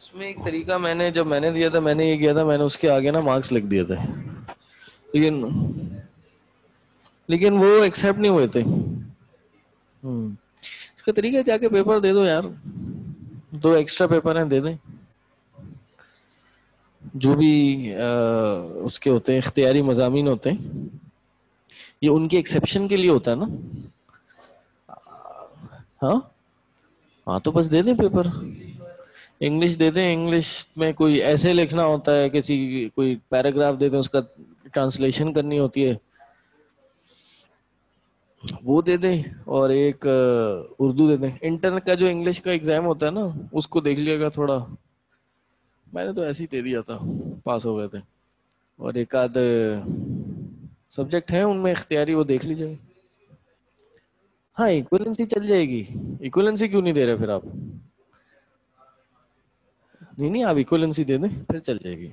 इसमें एक तरीका मैंने, जब मैंने दिया था, मैंने ये किया था, मैंने उसके आगे ना मार्क्स लिख दिए थे। लेकिन लेकिन वो एक्सेप्ट नहीं हुए थे। हम्म। इसका तरीका जाके पेपर दे दो यार। दो एक्स्ट्रा पेपर हैं दे दें। जो भी आ, उसके होते हैं इख्तियारी मजामी होते हैं ये उनके एक्सेप्शन के लिए होता है ना। हाँ? हाँ तो बस दे दें पेपर इंग्लिश दे दें इंग्लिश में कोई ऐसे लिखना होता है किसी कोई पैराग्राफ दे दें उसका ट्रांसलेशन करनी होती है। वो दे दें और एक उर्दू दे दें। इंटर का जो इंग्लिश का एग्ज़ाम होता है ना, उसको देख लिएगा थोड़ा। मैंने तो ऐसे ही दे दिया था, पास हो गए थे। और एक आध सब्जेक्ट है उनमें, इख्तियारी, वो देख लीजिए। हाँ इक्वलेंसी चल जाएगी। इक्वलेंसी क्यों नहीं दे रहे फिर आप? नहीं नहीं, आप इक्वलेंसी दे दें, फिर चल जाएगी।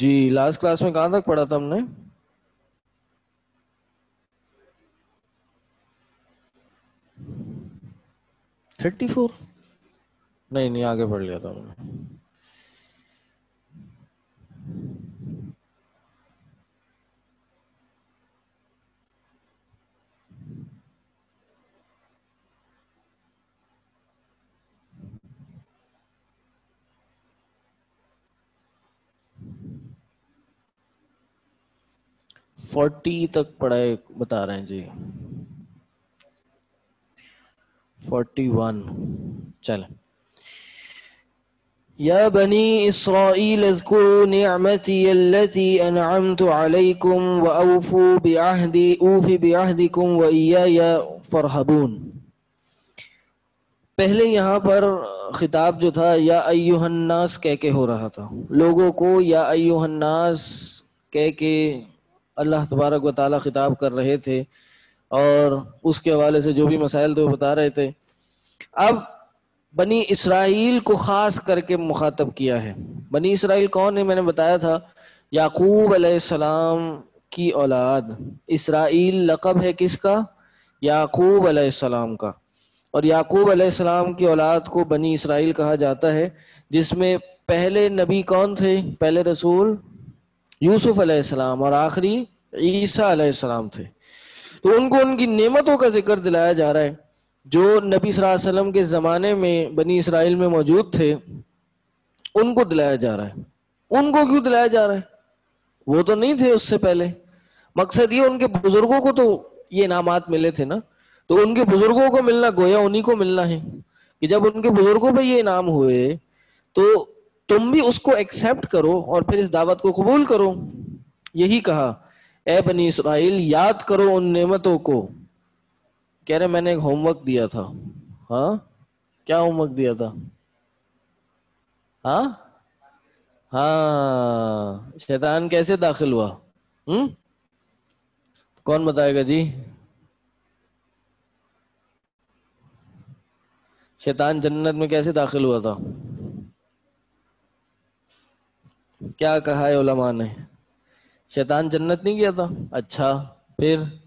जी लास्ट क्लास में कहाँ तक पढ़ा था हमने थर्टी फोर नहीं नहीं आगे बढ़ लिया था हमने फोर्टी तक पढ़ाए बता रहे हैं जी। फोर्टी वन चल अल्लती अनअमतु अलैकुम व औफू बिअहदी, ऊफी बिअहदिकुम फरहबून। पहले यहाँ पर खिताब जो था, या अयुहन्नास कह के हो रहा था। लोगों को या अयुहन्नास कह के अल्लाह तबारक व खिताब कर रहे थे। और उसके हवाले से जो भी मसाइल थे वो बता रहे थे। अब बनी इसराइल को ख़ास करके मुखातब किया है। बनी इसराइल कौन है? मैंने बताया था, याकूब सलाम की औलाद। इसराइल लक़ब है किसका? याकूब सलाम का। और याकूब सलाम की औलाद को बनी इसराइल कहा जाता है, जिसमें पहले नबी कौन थे? पहले रसूल यूसुफ अलैहिस्सलाम और आखिरी ईसा अलैहिस्सलाम थे। तो उनको उनकी नेमतों का ज़िक्र दिलाया जा रहा है, जो नबी वसल्लम के ज़माने में बनी इसराइल में मौजूद थे, उनको दिलाया जा रहा है। उनको क्यों दिलाया जा रहा है? वो तो नहीं थे उससे पहले। मकसद ये, उनके बुज़ुर्गों को तो ये इनामात मिले थे ना। तो उनके बुज़ुर्गों को मिलना गोया उन्हीं को मिलना है, कि जब उनके बुज़ुर्गों पे ये इनाम हुए तो तुम भी उसको एक्सेप्ट करो और फिर इस दावत को कबूल करो। यही कहा। ए बनी इसराइल, याद करो उन नेमतों को। कह रहे, मैंने एक होमवर्क दिया था। हाँ? क्या होमवर्क दिया था? हाँ? हाँ शैतान कैसे दाखिल हुआ? हम्म? कौन बताएगा जी? शैतान जन्नत में कैसे दाखिल हुआ था? क्या कहा है उलमा ने? शैतान जन्नत नहीं किया था? अच्छा फिर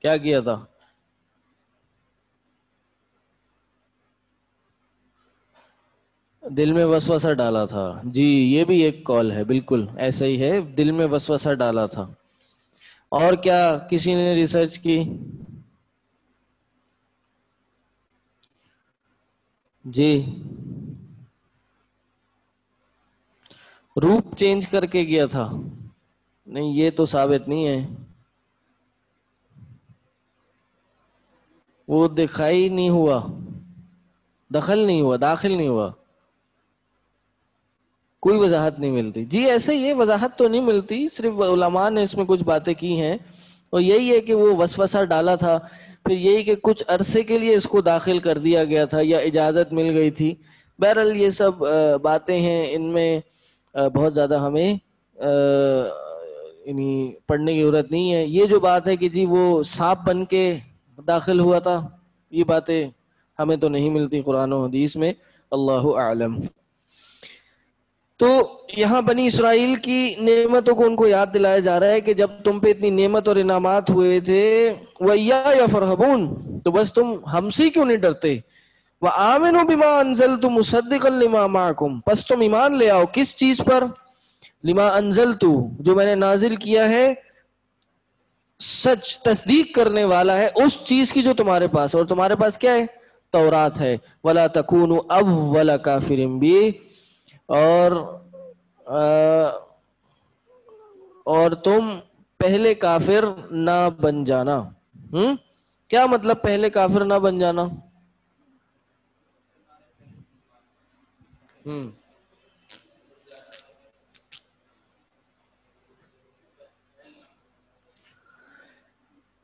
क्या किया था? दिल में वसवसा डाला था। जी, ये भी एक कॉल है, बिल्कुल, ऐसा ही है, दिल में वसवसा डाला था। और क्या किसी ने रिसर्च की? जी। रूप चेंज करके गया था। नहीं, ये तो साबित नहीं है। वो दिखाई नहीं हुआ। दखल नहीं हुआ, दाखिल नहीं हुआ। कोई वजाहत नहीं मिलती। जी, ऐसे ये वजाहत तो नहीं मिलती। सिर्फ़ उलमा ने इसमें कुछ बातें की हैं। और यही है कि वो वसवसा डाला था। फिर यही कि कुछ अरसे के लिए इसको दाखिल कर दिया गया था या इजाज़त मिल गई थी। बहरहाल ये सब बातें हैं। इनमें बहुत ज़्यादा हमें पढ़ने की ज़रूरत नहीं है। ये जो बात है कि जी वो सांप बन के दाखिल हुआ था, ये बातें हमें तो नहीं मिलती कुरान हदीस में। अल्लाह आलम। तो यहाँ बनी इसराइल की नेमतों को उनको याद दिलाया जा रहा है कि जब तुम पे इतनी नेमत और इनामात हुए थे, वैया या फरहबून तो बस तुम हमसे क्यों नहीं डरते? वह आमिनो बिमा अनजल तुम मुसद्दिकल लिमा माकुम, बस तुम ईमान ले आओ किस चीज़ पर? लिमा अनजल तू जो मैंने नाजिल किया है, सच तस्दीक करने वाला है उस चीज़ की जो तुम्हारे पास और तुम्हारे पास क्या है? तौरात है। वला तकून अव्वल काफिरिम भी और और तुम पहले काफिर ना बन जाना। हम्म? क्या मतलब पहले काफिर ना बन जाना? हम्म।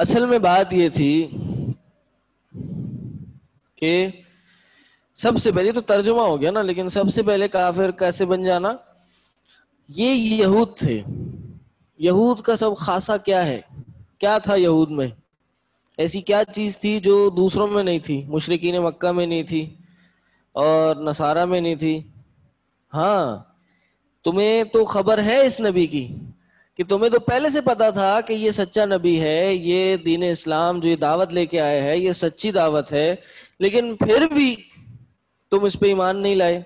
असल में बात ये थी कि सबसे पहले तो तर्जुमा हो गया ना, लेकिन सबसे पहले काफिर कैसे बन जाना? ये यहूद थे। यहूद का सब खासा क्या है? क्या था यहूद में? ऐसी क्या चीज़ थी जो दूसरों में नहीं थी? मुशरकिन मक्का में नहीं थी और नसारा में नहीं थी। हाँ तुम्हें तो खबर है इस नबी की। कि तुम्हें तो पहले से पता था कि ये सच्चा नबी है, ये दीन इस्लाम जो ये दावत लेके आए हैं, ये सच्ची दावत है, लेकिन फिर भी तुम इस पे ईमान नहीं लाए।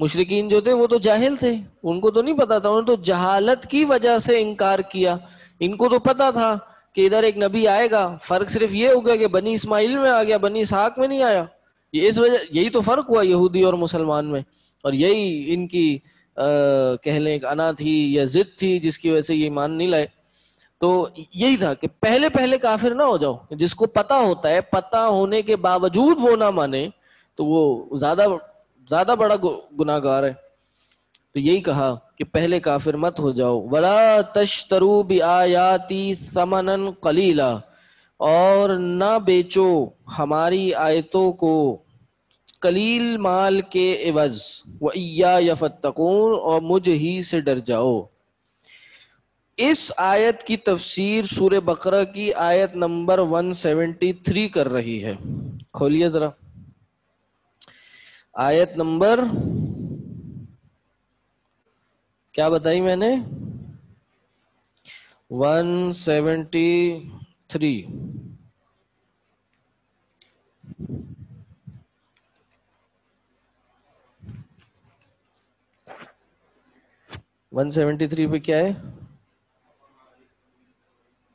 मुशरकिन जो थे, वो तो जाहिल थे। उनको तो नहीं पता था, उन्होंने तो जहालत की वजह से इनकार किया। इनको तो पता था कि इधर एक नबी आएगा, फ़र्क सिर्फ़ ये हो गया कि बनी इस्माइल में आ गया, बनी साक में नहीं आया। ये इस वजह, यही तो फ़र्क हुआ यहूदी और मुसलमान में। और यही इनकी कह लें अना थी या जिद थी जिसकी वजह से ये ईमान नहीं लाए। तो यही था कि पहले पहले काफिर ना हो जाओ, जिसको पता होता है, पता होने के बावजूद वो ना माने तो वो ज़्यादा ज़्यादा बड़ा गुनागार है। तो यही कहा कि पहले काफिर मत हो जाओ। वला तशतरू भी आयाती समनन कलीला, और ना बेचो हमारी आयतों को कलील माल के एवज वैया और मुझ ही से डर जाओ। इस आयत की तफसीर सूर्य बकरा की आयत नंबर 173 कर रही है। खोलिए जरा। आयत नंबर, क्या बताई मैंने? 173 173 पे क्या है?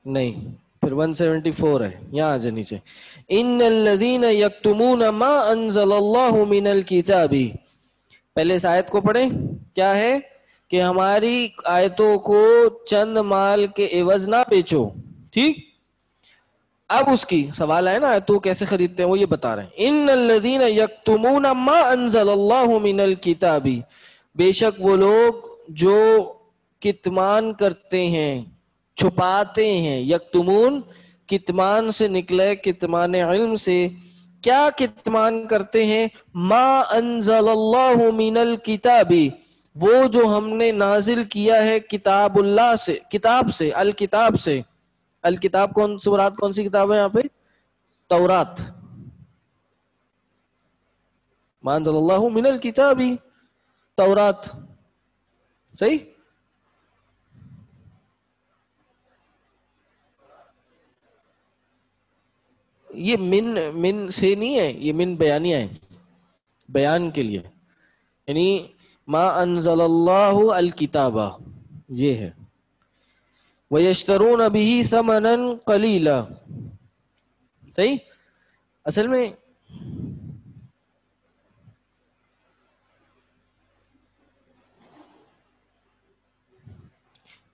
नहीं, फिर 174 है, यहाँ आ जाए नीचे। इन लदीन यकतुमून मा अनजल्लाहु मिनल किताबी। पहले इस आयत को पढ़े, क्या है? कि हमारी आयतों को चंद माल के एवज ना बेचो, ठीक? अब उसकी सवाल है ना तो कैसे खरीदते हैं, वो ये बता रहे हैं। इन लदीन यकतुमून मा मिनल किताबी। बेशक वो लोग जो कितमान करते हैं, छुपाते हैं, यकतुमून कितमान से निकले, कितमान इल्म से, क्या कितमान करते हैं? मा अनजल्लाहु मिनल किताबी, वो जो हमने नाजिल किया है किताबुल्लाह से, किताब से अल किताब से। अल किताब कौन सी मुराद कौन सी किताब है यहाँ पे? तौरात। मानजल्लाहु मिनल किताबी, तौरात। सही? ये मिन मिन से नहीं है, ये मिन बयानिया है, बयान के लिए। यानी, मा अनजल्लाहु अल किताबा ये है। वयशतरून अभी समनन कलीला। सही? असल में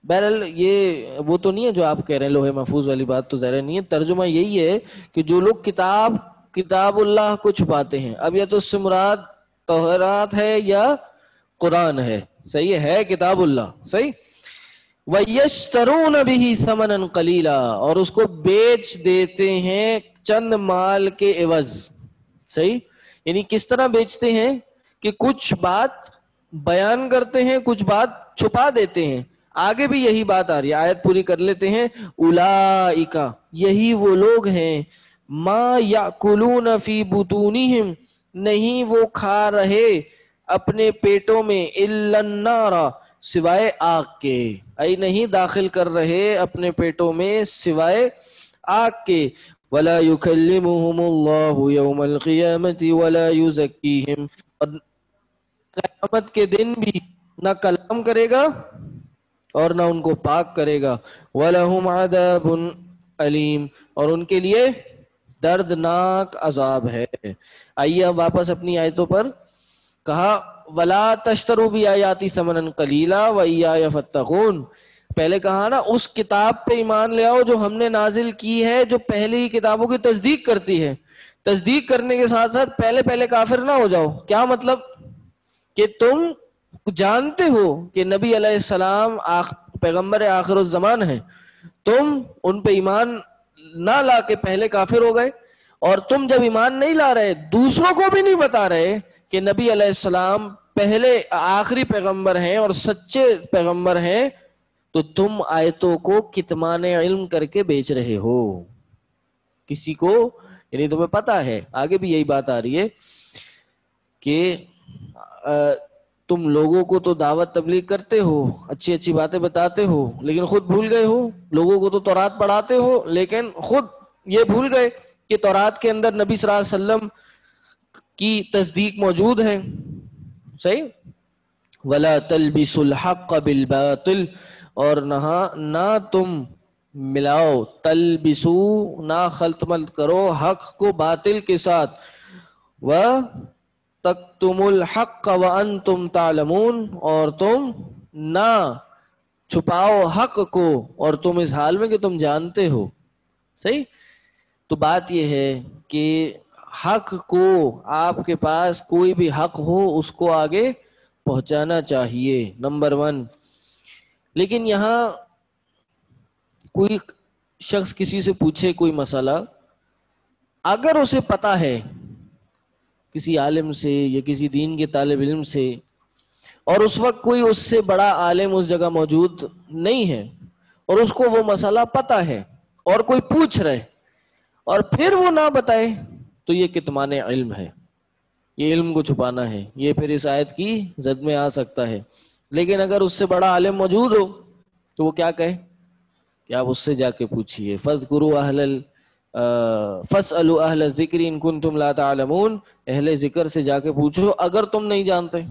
बहरल ये वो तो नहीं है जो आप कह रहे हैं लोहे महफूज वाली बात तो जरा नहीं है। तर्जुमा यही है कि जो लोग किताब किताबुल्लाह को छुपाते हैं अब या तो उससे मुराद तोहरात है या कुरान है। सही है, है किताबुल्लाह सही? वयशतरून भी समन कलीला और उसको बेच देते हैं चंद माल के एवज। सही? यानी किस तरह बेचते हैं कि कुछ बात बयान करते हैं कुछ बात छुपा देते हैं। आगे भी यही बात आ रही है। आयत पूरी कर लेते हैं। उलाइका, यही वो लोग हैं। माँ या फ़ी बुतूनिहिम, नहीं वो खा रहे अपने पेटों में इल्लन्नारा, सिवाय आग के। आई नहीं दाखिल कर रहे अपने पेटों में, सिवाय आग के। वला युकल्लिमुहुमुल्लाहु वला युज़क्कीहिम। और के दिन भी ना कलाम करेगा और ना उनको पाक करेगा। वलहुम अदाबुन अलीम, और उनके लिए दर्दनाक अजाब है। आइए अब वापस अपनी आयतों पर। कहा, वला तश्तरू भी आयाती समन कलीला वैया फतून पहले कहा ना, उस किताब पे ईमान ले आओ जो हमने नाजिल की है, जो पहले ही किताबों की तस्दीक करती है। तस्दीक करने के साथ साथ पहले पहले काफिर ना हो जाओ। क्या मतलब? कि तुम जानते हो कि नबी सलाम पैगंबर आखिर जमान है। तुम उन पे ईमान ना ला के पहले काफिर हो गए और तुम जब ईमान नहीं ला रहे, दूसरों को भी नहीं बता रहे कि नबी सलाम पहले आखिरी पैगंबर हैं और सच्चे पैगंबर हैं तो तुम आयतों को कितमान इल्म करके बेच रहे हो? किसी को? यानी तुम्हें पता है। आगे भी यही बात आ रही है कि तुम लोगों को तो दावत तबलीग करते हो अच्छी अच्छी बातें बताते हो, लेकिन खुद भूल गए हो। लोगों को तो तौरात पढ़ाते हो, लेकिन खुद ये भूल गए कि तौरात के अंदर नबी वसल्लम की तस्दीक मौजूद है। सही? वला तलबिसुल हक बिल बातिल और नहा ना तुम मिलाओ, तलबिसु, ना खलतमल करो हक को बातिल के साथ। वह तक तुमुल हक व अन तुम तालमून, और तुम ना छुपाओ हक को, और तुम इस हाल में कि तुम जानते हो। सही? तो बात यह है कि हक को आपके पास कोई भी हक हो, उसको आगे पहुंचाना चाहिए, नंबर वन। लेकिन यहाँ कोई शख्स किसी से पूछे कोई मसला, अगर उसे पता है किसी आलिम से या किसी दीन के तालब इल्म से। और उस वक्त कोई उससे बड़ा आलिम उस जगह मौजूद नहीं है। और उसको वो मसला पता है और कोई पूछ रहे और फिर वो ना बताए तो ये कितमान इल्म है। ये इल्म को छुपाना है। ये फिर इस आयत की जद में आ सकता है। लेकिन अगर उससे बड़ा आलिम मौजूद हो तो वो क्या कहे? कि आप उससे जाके पूछिए। फर्द गुरु अहल अहल ज़िक्र कुन तुम लामून अहले ज़िक्र से जाके पूछो, अगर तुम नहीं जानते,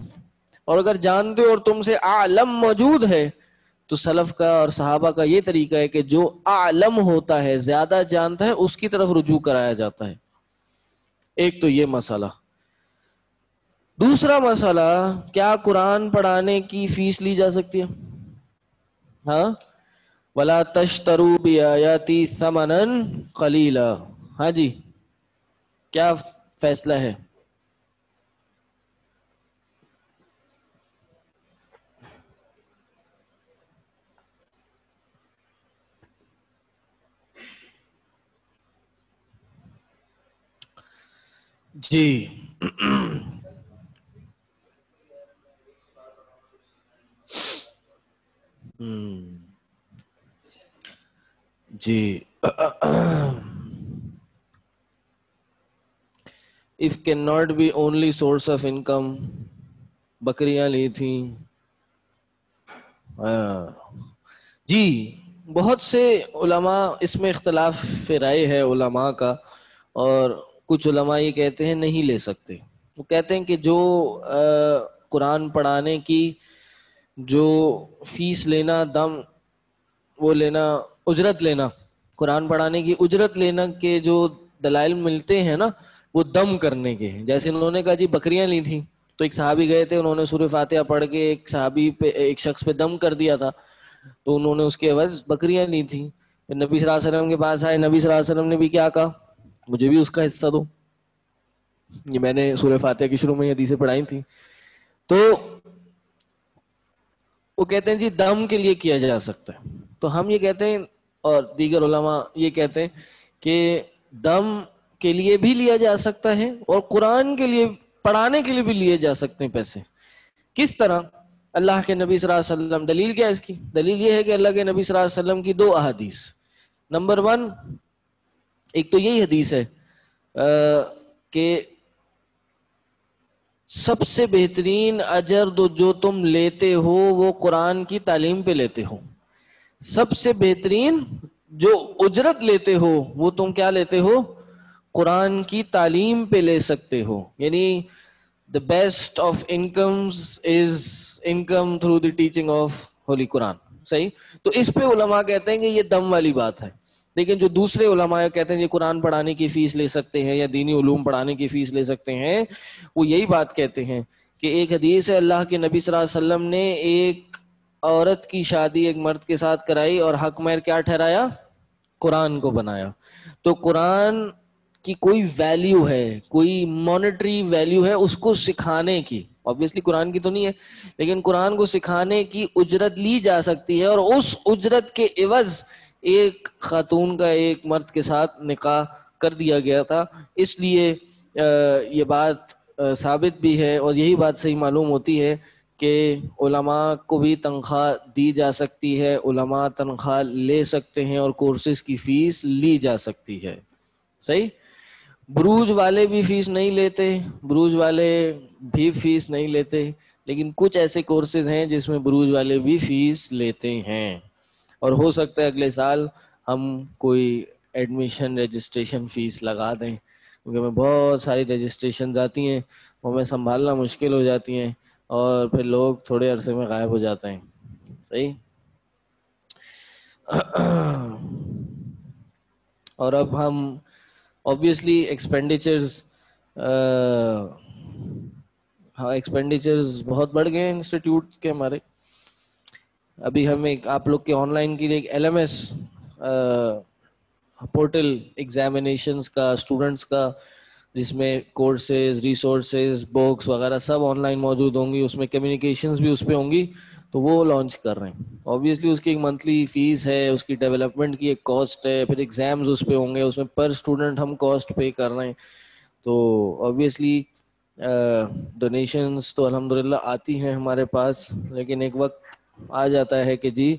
और अगर जानते हो और तुमसे आलम मौजूद है तो सलफ का और सहाबा का ये तरीका है कि जो आलम होता है, ज़्यादा जानता है, उसकी तरफ़ रुजू कराया जाता है। एक तो ये मसला। दूसरा मसला, क्या कुरान पढ़ाने की फ़ीस ली जा सकती है? हाँ? वला तश्तरू बियाती समनन कलीला। हाँ जी क्या फैसला है? जी। हम्म। जी। If can not be only source of income बकरियाँ ली थी। जी, बहुत से उलमा इसमें इख्तलाफ राय है उलमा का, और कुछ उलमा ये कहते हैं नहीं ले सकते। वो कहते हैं कि जो कुरान पढ़ाने की जो फ़ीस लेना, दम वो लेना उजरत लेना, कुरान पढ़ाने की उजरत लेना के जो दलाइल मिलते हैं ना, वो दम करने के हैं। जैसे उन्होंने कहा, जी, बकरियाँ ली थी। तो एक साहबी गए थे, उन्होंने सूर्य फातिहा पढ़ के एक साहबी पे, एक शख्स पे दम कर दिया था। तो उन्होंने उसके अवज बकरियाँ ली थी। फिर नबी वसल्लम के पास आए, नबी वसल्लम ने भी क्या कहा? मुझे भी उसका हिस्सा दो। ये मैंने सूर्य फातिहा की शुरू में हदीसें पढ़ाई थी। तो वो कहते हैं, जी, दम के लिए किया जा सकता है। तो हम ये कहते हैं और दीगर उलमा ये कहते हैं कि दम के लिए भी लिया जा सकता है और कुरान के लिए, पढ़ाने के लिए भी लिए जा सकते हैं पैसे। किस तरह? अल्लाह के नबी वसल्लम, दलील क्या है इसकी? दलील ये है कि अल्लाह के नबी वसल्लम की दो अहदीस। नंबर वन, एक तो यही हदीस है कि सबसे बेहतरीन अजर जो तुम लेते हो, वो कुरान की तालीम पे लेते हो। सबसे बेहतरीन जो उजरत लेते हो, वो तुम क्या लेते हो? कुरान की तालीम पे ले सकते हो। यानी the best of incomes is income through the teaching of holy Quran सही? तो इस पे उलमा कहते हैं कि ये दम वाली बात है। लेकिन जो दूसरे उलमा कहते हैं ये कुरान पढ़ाने की फ़ीस ले सकते हैं या दीनी उलूम पढ़ाने की फ़ीस ले सकते हैं, वो यही बात कहते हैं कि एक हदीस है, अल्लाह के नबी वसल्लम ने एक औरत की शादी एक मर्द के साथ कराई और हक मैर क्या ठहराया? कुरान को बनाया। तो कुरान की कोई वैल्यू है, कोई मॉनेटरी वैल्यू है उसको सिखाने की। ऑब्वियसली कुरान की तो नहीं है, लेकिन कुरान को सिखाने की उजरत ली जा सकती है और उस उजरत के इवज एक खातून का एक मर्द के साथ निकाह कर दिया गया था। इसलिए ये बात साबित भी है और यही बात सही मालूम होती है कि उलमा को भी तनख्वाह दी जा सकती है, उलमा तनख्वाह ले सकते हैं और कोर्सेज की फ़ीस ली जा सकती है। सही? ब्रूज वाले भी फ़ीस नहीं लेते, ब्रूज वाले भी फ़ीस नहीं लेते, लेकिन कुछ ऐसे कोर्सेज हैं जिसमें ब्रूज वाले भी फ़ीस लेते हैं। और हो सकता है अगले साल हम कोई एडमिशन, रजिस्ट्रेशन फ़ीस लगा दें, क्योंकि हमें बहुत सारी रजिस्ट्रेशन आती हैं वो हमें संभालना मुश्किल हो जाती हैं। और फिर लोग थोड़े अरसे में गायब हो जाते हैं। सही? और अब हम ऑब्वियसली एक्सपेंडिचर्स हाँ एक्सपेंडिचर्स बहुत बढ़ गए इंस्टीट्यूट के हमारे। अभी हम एक, आप लोग के ऑनलाइन के लिए एक L M S portal examination का स्टूडेंट्स का जिसमें कोर्सेज रिसोर्सेज बुक्स वगैरह सब ऑनलाइन मौजूद होंगी उसमें कम्युनिकेशंस भी उस पर होंगी तो वो लॉन्च कर रहे हैं। ऑब्वियसली उसकी एक मंथली फ़ीस है उसकी डेवलपमेंट की एक कॉस्ट है फिर एग्ज़ाम्स उस पर होंगे उसमें पर स्टूडेंट हम कॉस्ट पे कर रहे हैं। तो ऑब्वियसली डोनेशंस uh, तो अल्हम्दुलिल्लाह आती हैं हमारे पास लेकिन एक वक्त आ जाता है कि जी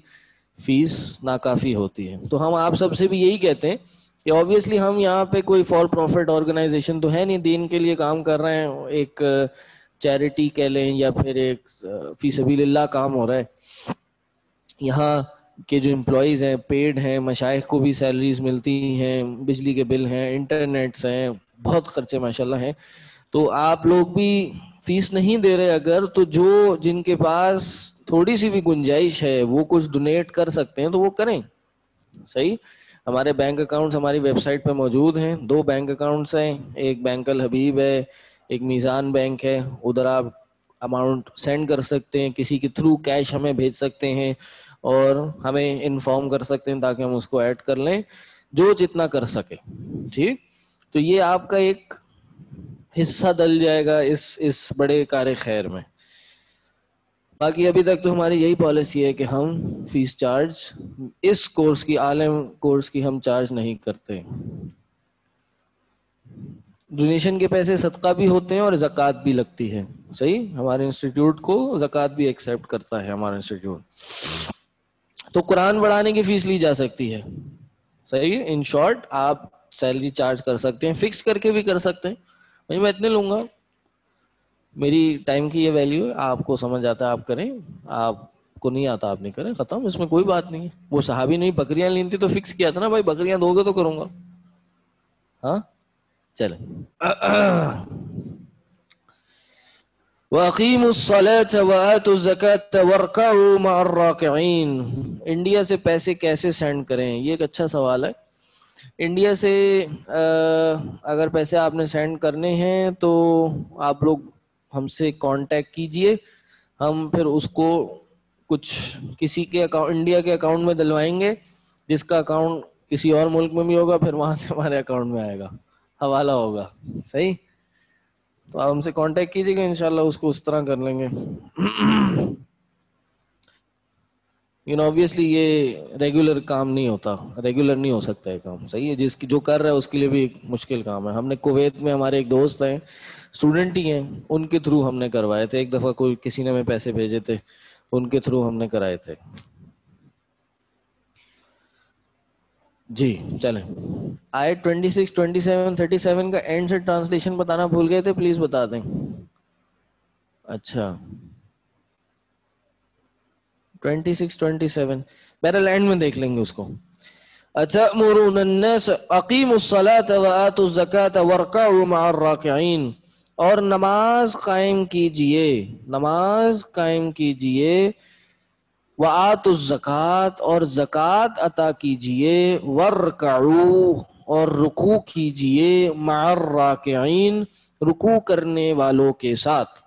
फ़ीस नाकाफी होती है। तो हम आप सबसे भी यही कहते हैं कि ऑब्वियसली हम यहाँ पे कोई फॉर प्रॉफिट ऑर्गेनाइजेशन तो है नहीं, दीन के लिए काम कर रहे हैं, एक चैरिटी कह लें या फिर एक फ़ी सबील्ला काम हो रहा है। यहाँ के जो एम्प्लॉयज़ हैं पेड हैं मशाइ को भी सैलरीज मिलती हैं, बिजली के बिल हैं इंटरनेट्स हैं, बहुत खर्चे माशाल्लाह हैं। तो आप लोग भी फ़ीस नहीं दे रहे अगर तो जो जिनके पास थोड़ी सी भी गुंजाइश है, वो कुछ डोनेट कर सकते हैं तो वो करें। सही? हमारे बैंक अकाउंट्स हमारी वेबसाइट पे मौजूद हैं। दो बैंक अकाउंट्स हैं। एक बैंक अल हबीब है, एक मीज़ान बैंक है। उधर आप अमाउंट सेंड कर सकते हैं, किसी के थ्रू कैश हमें भेज सकते हैं और हमें इन्फॉर्म कर सकते हैं ताकि हम उसको ऐड कर लें, जो जितना कर सके। ठीक? तो ये आपका एक हिस्सा डल जाएगा इस इस बड़े कार्य खैर में। बाकी अभी तक तो हमारी यही पॉलिसी है कि हम फ़ीस चार्ज इस कोर्स की, आलम कोर्स की हम चार्ज नहीं करते। डोनेशन के पैसे सदका भी होते हैं और जक़ात भी लगती है। सही? हमारे इंस्टीट्यूट को जक़ात भी एक्सेप्ट करता है हमारा इंस्टीट्यूट तो कुरान बढ़ाने की फ़ीस ली जा सकती है। सही? इन शॉर्ट आप सैलरी चार्ज कर सकते हैं फिक्स करके भी कर सकते हैं। भाई, मैं इतने लूँगा। मेरी टाइम की ये वैल्यू है, आपको समझ आता है, आप करें। आपको नहीं आता, आप नहीं करें, खत्म। इसमें कोई बात नहीं है। वो सहाबी नहीं, बकरियाँ ली थी तो फिक्स किया था ना भाई। बकरियाँ दोगे तो करूँगा। हाँ? चले। इंडिया से पैसे कैसे सेंड करें? ये एक अच्छा सवाल है। इंडिया से अगर पैसे आपने सेंड करने हैं तो आप लोग हमसे कांटेक्ट कीजिए। हम फिर उसको कुछ किसी के अकाउंट इंडिया के अकाउंट में दिलवाएँगे। जिसका अकाउंट किसी और मुल्क में भी होगा, फिर वहाँ से हमारे अकाउंट में आएगा। हवाला होगा। सही? तो आप हमसे कांटेक्ट कीजिएगा, इंशाल्लाह उसको उस तरह कर लेंगे। यू नो ऑब्वियसली ये रेगुलर काम नहीं होता। रेगुलर नहीं हो सकता है काम। सही है? जिसकी, जो कर रहा है, उसके लिए भी मुश्किल काम है। हमने कुवैत में हमारे एक दोस्त हैं। स्टूडेंट ही हैं, उनके थ्रू हमने करवाए थे। एक दफ़ा कोई किसी ने हमें पैसे भेजे थे, उनके थ्रू हमने कराए थे। जी, चले। आए twenty six twenty seven thirty seven का एंड से ट्रांसलेशन बताना भूल गए थे प्लीज़ बता दें। अच्छा। ट्वेंटी सिक्स ट्वेंटी सेवन मेरा लैंड में देख लेंगे उसको। और नमाज़ कायम कीजिए, नमाज़ कायम कीजिए। व आतुज़क़ात और ज़क़़त अता कीजिए। वर्कऊ और रुकू कीजिए मार्राकिन रुकू करने वालों के साथ।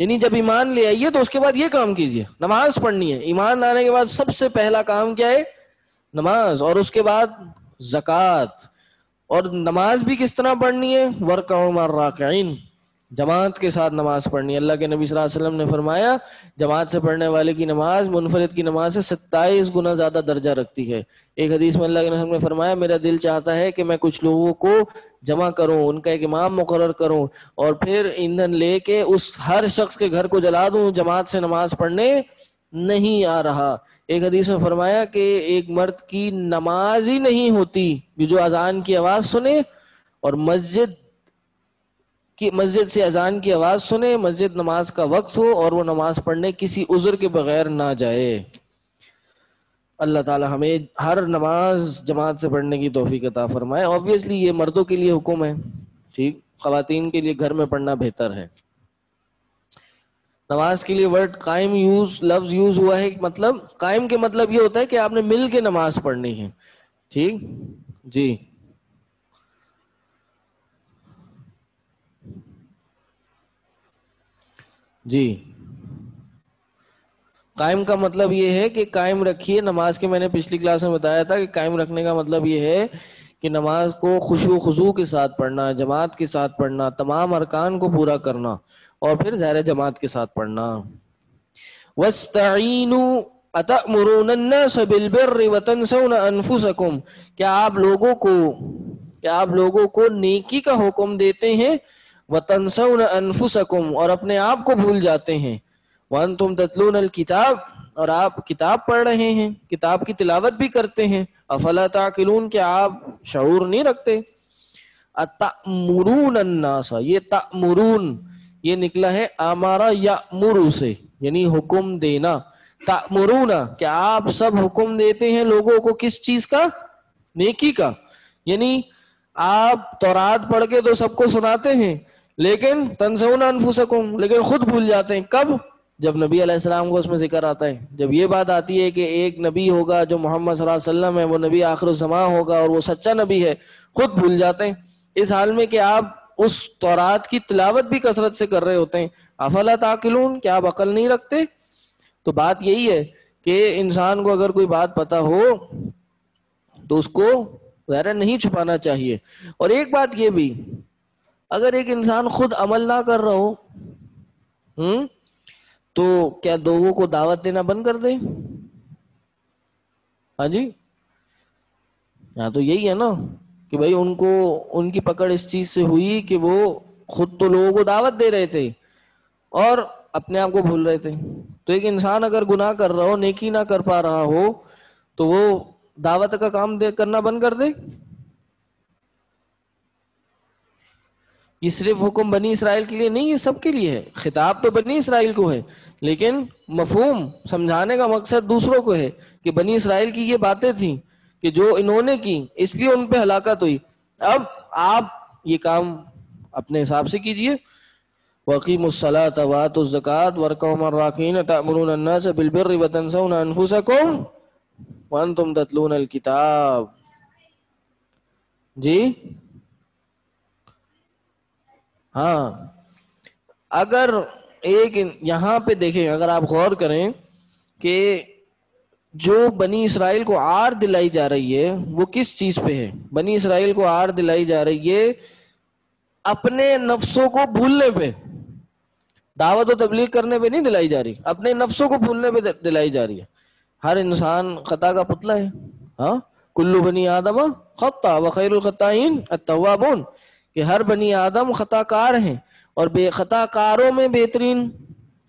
यानी जब ईमान ले आइए तो उसके बाद ये काम कीजिए, नमाज़ पढ़नी है। ईमान आने के बाद सबसे पहला काम क्या है? नमाज़। और उसके बाद जक़ात। और नमाज़ भी किस तरह पढ़नी है? वर्कइन जमात के साथ नमाज़ पढ़नी। अल्लाह के नबी वसल्लम ने फरमाया, जमात से पढ़ने वाले की नमाज़, मुनफरद की नमाज़ से सत्ताईस गुना ज़्यादा दर्जा रखती है। एक हदीस में अल्लाह के नबी ने फरमाया, मेरा दिल चाहता है कि मैं कुछ लोगों को जमा करूँ, उनका एक इमाम मुकर करूँ और फिर ईंधन लेके उस हर शख्स के घर को जला दूँ, जमात से नमाज़ पढ़ने नहीं आ रहा। एक हदीस में फरमाया कि एक मर्द की नमाज़ ही नहीं होती जो अजान की आवाज़ सुने और मस्जिद कि मस्जिद से अजान की आवाज़ सुने, मस्जिद नमाज़ का वक्त हो और वो नमाज़ पढ़ने किसी उज़र के बगैर ना जाए। अल्लाह ताला हमें हर नमाज़ जमात से पढ़ने की तोहफी अता फरमाए। ऑब्वियसली ये मर्दों के लिए हुक्म है, ठीक? खातन के लिए घर में पढ़ना बेहतर है। नमाज़ के लिए वर्ड कायम यूज़ लफ्ज यूज़ हुआ है मतलब कायम के मतलब ये होता है कि आपने मिल के नमाज़ पढ़नी है, ठीक? जी। जी। कायम का मतलब ये है कि कायम रखिए, नमाज़ के मैंने पिछली क्लास में बताया था कि कायम रखने का मतलब ये है कि नमाज़ को खुशू के साथ पढ़ना, जमात के साथ पढ़ना, तमाम अरकान को पूरा करना और फिर ज़ाहिर जमात के साथ पढ़ना। वस्तीनु क्या आप लोगों को, क्या आप लोगों को नेकी का हुक्म देते हैं? वतनसौन अनफुसकुम, और अपने आप को भूल जाते हैं। वन तुम ततलून अल किताब, और आप किताब पढ़ रहे हैं, किताब की तिलावत भी करते हैं। अफला ताकिलून, क्या आप शऊर नहीं रखते? तमुरून अन्नासा, ये तमुरून ये निकला है आमारा या मुरु से, यानी हुक्म देना। तमुरूना क्या आप सब हुक्म देते हैं लोगों को किस चीज़ का? नेकी का। यानी आप तौरात पढ़ के तो सबको सुनाते हैं लेकिन तनसौन अनफुसकुम, लेकिन खुद भूल जाते हैं। कब? जब नबी अलैहिस्सलाम को उसमें ज़िक्र आता है। जब ये बात आती है कि एक नबी होगा जो मोहम्मद वसल्लम है, वो नबी आखिर जमा होगा और वो सच्चा नबी है, खुद भूल जाते हैं। इस हाल में कि आप उस तौरात की तिलावत भी कसरत से कर रहे होते हैं। अफला ताकिलून, क्या आप अकल नहीं रखते? तो बात यही है कि इंसान को अगर कोई बात पता हो तो उसको नहीं छुपाना चाहिए। और एक बात ये भी अगर एक इंसान खुद अमल ना कर रहा हो हम्म तो क्या लोगों को दावत देना बंद कर दे? हाँ जी? यहाँ तो यही है ना, कि भाई उनको, उनकी पकड़ इस चीज़ से हुई कि वो खुद तो लोगों को दावत दे रहे थे और अपने आप को भूल रहे थे। तो एक इंसान अगर गुनाह कर रहा हो, नेकी ना कर पा रहा हो तो वो दावत का काम दे, करना बंद कर दे। ये सिर्फ़ हुक्म बनी इसराइल के लिए नहीं, ये सबके लिए है। खिताब तो बनी इसराइल को है, लेकिन मफहम समझाने का मकसद दूसरों को है कि बनी इसराइल की ये बातें थी कि जो इन्होंने की, इसलिए उन पर हलाकत हुई। अब आप ये काम अपने हिसाब से कीजिए। वकीमुस्सलात वातुज़्ज़कात वरकौमर्राकीन तअमुरून अन्नास बिलबिर्रि व तंसौना अनफुसकुम व अंतुम ततलून किताब। जी? हाँ। अगर एक यहाँ पे देखें, अगर आप गौर करें कि जो बनी इसराइल को आर दिलाई जा रही है, वो किस चीज़ पे है? बनी इसराइल को आर दिलाई जा रही है अपने नफ्सों को भूलने पे। दावत और तबलीग करने पे नहीं दिलाई जा रही, अपने नफ्सों को भूलने पे दिलाई जा रही है। हर इंसान खता का पुतला है। हाँ? कुल्लू बनी आदम खत्ता व खैर खत्ताइन कि हर बनी आदम खताकार हैं और बेखताकारों में बेहतरीन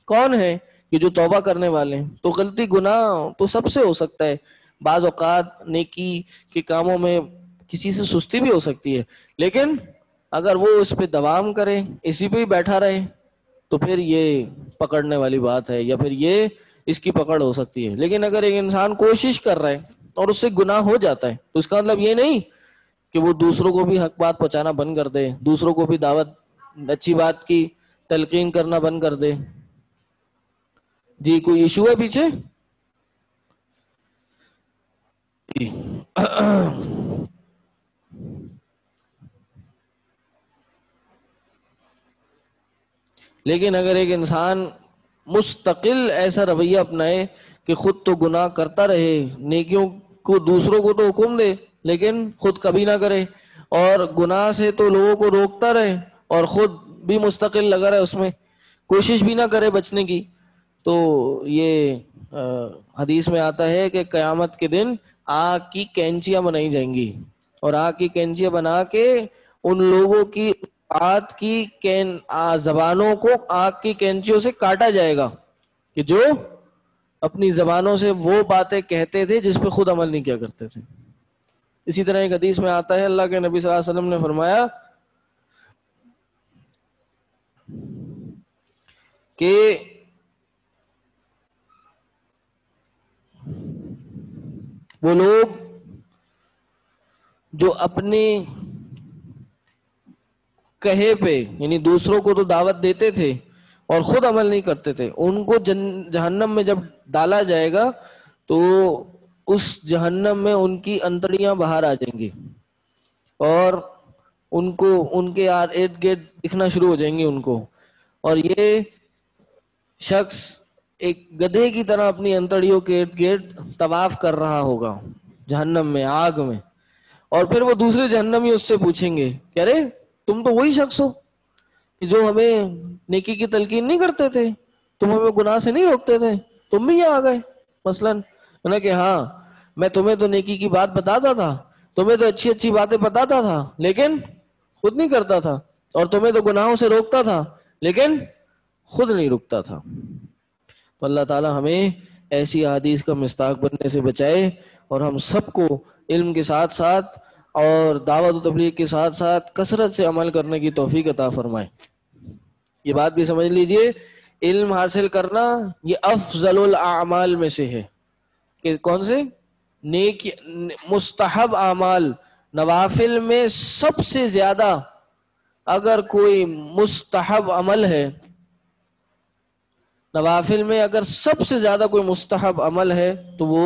कौन है कि जो तौबा करने वाले हैं? तो गलती गुनाह तो सबसे हो सकता है। बाज औकात नेकी के कामों में किसी से सुस्ती भी हो सकती है। लेकिन अगर वो इस पे दवाम करे, इसी पे ही बैठा रहे तो फिर ये पकड़ने वाली बात है या फिर ये इसकी पकड़ हो सकती है। लेकिन अगर एक इंसान कोशिश कर रहा है और उससे गुनाह हो जाता है तो इसका मतलब ये नहीं कि वो दूसरों को भी हक बात पहुंचाना बंद कर दे, दूसरों को भी दावत, अच्छी बात की तलकीन करना बंद कर दे। जी, कोई इशू है पीछे? लेकिन अगर एक इंसान मुस्तकिल ऐसा रवैया अपनाए कि खुद तो गुनाह करता रहे, नेकियों को दूसरों को तो हुक्म दे लेकिन खुद कभी ना करे। और गुनाह से तो लोगों को रोकता रहे और खुद भी मुस्तकिल लगा रहे उसमें। कोशिश भी ना करे बचने की। तो ये हदीस में आता है कि कयामत के दिन आग की कैंचियाँ बनाई जाएँगी। और आग की कैंचियाँ बना के उन लोगों की बात की कैन जबानों को आग की कैंचियों से काटा जाएगा कि जो अपनी जबानों से वो बातें कहते थे जिस पे खुद अमल नहीं किया करते थे। इसी तरह एक हदीस में आता है, अल्लाह के नबी सल्लल्लाहु अलैहि वसल्लम ने फरमाया कि वो लोग जो अपने कहे पे, यानी दूसरों को तो दावत देते थे और खुद अमल नहीं करते थे, उनको जहन्नम में जब डाला जाएगा तो उस जहन्नम में उनकी अंतड़ियाँ बाहर आ जाएँगी और उनको, उनके इर्द गिर्द दिखना शुरू हो जाएँगे उनको। और ये शख्स एक गधे की तरह अपनी अंतड़ियों के इर्द गिर्द तवाफ कर रहा होगा, जहन्नम में, आग में। और फिर वो दूसरे जहन्नम ही उससे पूछेंगे कह रहे तुम तो वही शख्स हो कि जो हमें नेकी की तलकीन नहीं करते थे, तुम हमें गुनाह से नहीं रोकते थे, तुम भी यहाँ आ गए, मसलन। मैंने कि हाँ मैं तुम्हें तो नेकी की बात बताता था, तुम्हें तो अच्छी अच्छी बातें बताता था, लेकिन खुद नहीं करता था और तुम्हें तो गुनाहों से रोकता था, लेकिन खुद नहीं रुकता था। तो अल्लाह ताला हमें ऐसी हदीस का मिस्ताक बनने से बचाए और हम सबको इल्म के साथ साथ और दावत तबलीग के साथ साथ कसरत से अमल करने की तोफ़ी अता फरमाए। ये बात भी समझ लीजिए, इल्म हासिल करना ये अफजल अमाल में से है। कि कौन से? नेक, मुस्तहब अमाल नवाफिल में सबसे ज़्यादा अगर कोई मुस्तहब अमल है, नवाफिल में अगर सबसे ज़्यादा कोई मुस्तहब अमल है तो वो